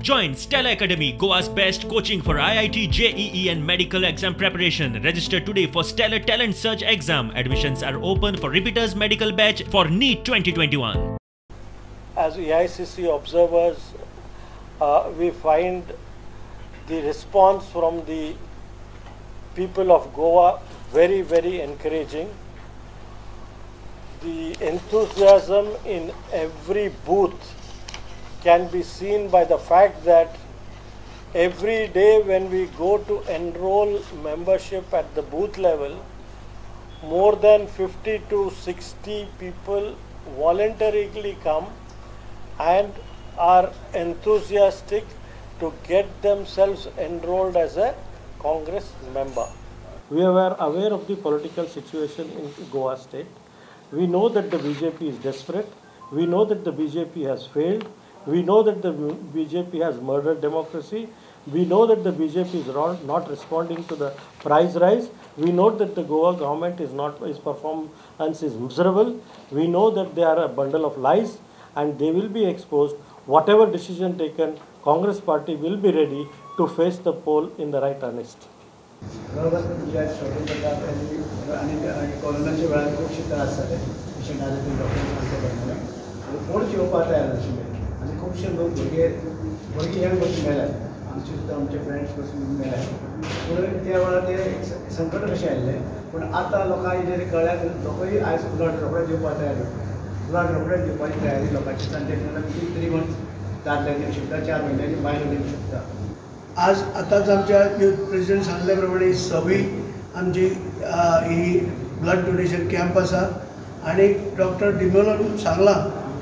Join Stella Academy, Goa's best coaching for IIT, JEE, and medical exam preparation. Register today for Stellar Talent Search exam. Admissions are open for repeaters medical batch for NEET 2021. as EICC observers, uh, we find the response from the people of Goa very, very encouraging. The enthusiasm in every booth can be seen by the fact that every day when we go to enroll membership at the booth level, more than 50 to 60 people voluntarily come and are enthusiastic to get themselves enrolled as a Congress member. We were aware of the political situation in Goa state. We know that the BJP is desperate. We know that the BJP has failed. We know that the BJP has murdered democracy. We know that the BJP is ro- not responding to the price rise. We know that the Goa government is not its performance is miserable. We know that they are a bundle of lies and they will be exposed. Whatever decision taken, Congress party will be ready to face the poll in the right earnest. बरोबर तुमच्या स्वतंत्रता आणि आणि आणि कोरोनाच्या वेळार खुबशे त्रास जाले पेशंट आले ते डॉक्टर सांगता पडलेले आनी कोण जेवपा तयार नाशिल्ले म्हणजे आनी खुबशे लोक भुरगे भुरगे यंग बसून मेल्यात आमचे सुद्दां आमचे फ्रेंड्सपासून मेल्यात पूण त्या वेळार ते एक संकट कशें आयिल्लें पूण आतां लोकांक जेन्ना कळ्ळें लोकूय आयज ब्लड रोखडें दिवपा तयार ब्लड रोखडें दिवपाची तयारी लोकांची सांगते कितें तरी म्हण दादले दिवंक शकता चार म्हयन्यांनी बायलो दिवंक शकता आज आतांच आमच्या न्यू प्रेसिडेंट सांगले प्रमाणे सवी आमची ही ब्लड डोनेशन कॅम्प आसा आणि डॉक्टर डिमेलोन सांगलां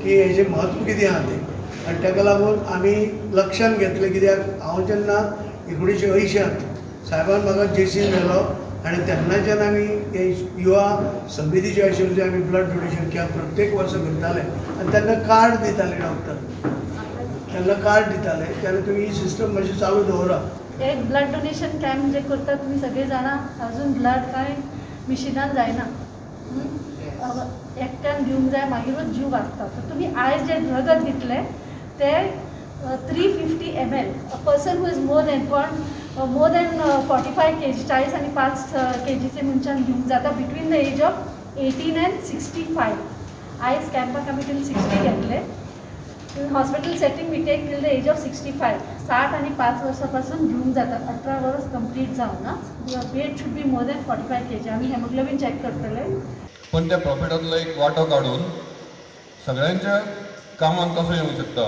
की हेजें म्हत्व कितें आहा तें. आनी ताका लागून आमी लक्षांत घेतलें कित्याक हांव जेन्ना एकोणीशे अंयशांत सायबान म्हाका जेसीन व्हेलो आनी तेन्नाच्यान आमी हे युवा समिती जी आशिल्ली ती आमी ब्लड डोनेशन कॅम्प प्रत्येक वर्सा करताले आनी तेन्ना कार्ड दिताले डॉक्टर तेन्ना कार्ड दिताले तेन्ना तुमी ही सिस्टम मातशी चालू दवरा एक ब्लड डोनेशन कॅम्प जे करता तुम्ही सगळे जाणा अजून ब्लड काय मिशिनान जायना. एकट्यान दिवंक जाय मागीरूच जीव वाचता तर तुम्ही आयज जे रगत दितले ते three fifty M L person person is more more than पण more than forty five K G चाळीस आणि पाच kg जीचे मनशान दिवंक जाता between the age of eighteen and sixty five आयज कॅम्पाक आमी टील सिक्स्टी घेतले. Hospital setting we take till the age of sixty five साठ आणि पाच वर्षापासून घेऊन जातात. अठरा वर्ष कंप्लीट जाऊन ना weight should be more than forty five K G आम्ही हेमोग्लोबीन चेक करतले पण त्या प्रॉफिटातलो एक वांटो काढून सगळ्यांच्या कामान कसो येवंक शकता?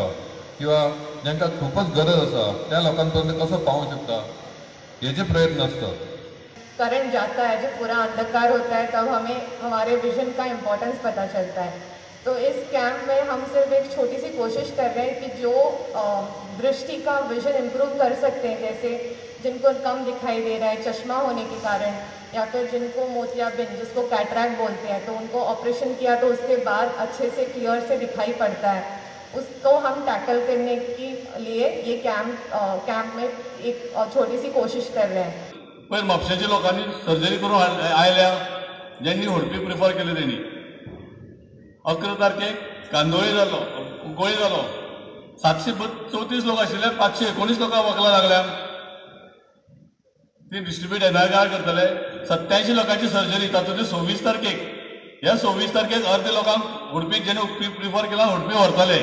किंवा जांकां खूपच गरज आसा त्या लोकांक पर्यंत कसो पावूंक शकता? हेजे प्रयत्न असतात करंट जाता है जब पूरा अंधकार होता है तब हमें हमारे विजन का इम्पोर्टेंस पता चलता है. तो इस कैंप में हम सिर्फ़ एक छोटी सी कोशिश कर रहे हैं कि जो दृष्टि का विजन इम्प्रूव कर सकते हैं, जैसे जिनको कम दिखाई दे रहा है चश्मा होने के कारण, या फिर जिनको मोतियाबिंद, जिसको कैटरैक्ट बोलते हैं तो उनको ऑपरेशन किया तो उसके बाद अच्छे से क्लियर से दिखाई पड़ता है। उसको हम टैकल करने के लिए ये कैंप कैंप में एक छोटी सी कोशिश कर रहे हैं। पयर म्हापशेच्या लोकांनी सर्जरी करून आयल्या, ज्यांनी व्हडपी प्रिफर केले त्यांनी? अकरा तारखेक कांदोळी जालो कुंकळी जालो. सातशे चवतीस लोक आशिल्ले पाचशे एकोणीस लोकांक वखलां लागल्या. ती डिस्ट्रीब्यूट एनआयआर करतले. सत्याऐंशी लोकांची सर्जरी तातूंत सव्वीस तारखेक. ह्या सव्वीस तारखेक अर्दे लोकांक उडपी जेणे प्रिफर केला हुडपी व्हरतले.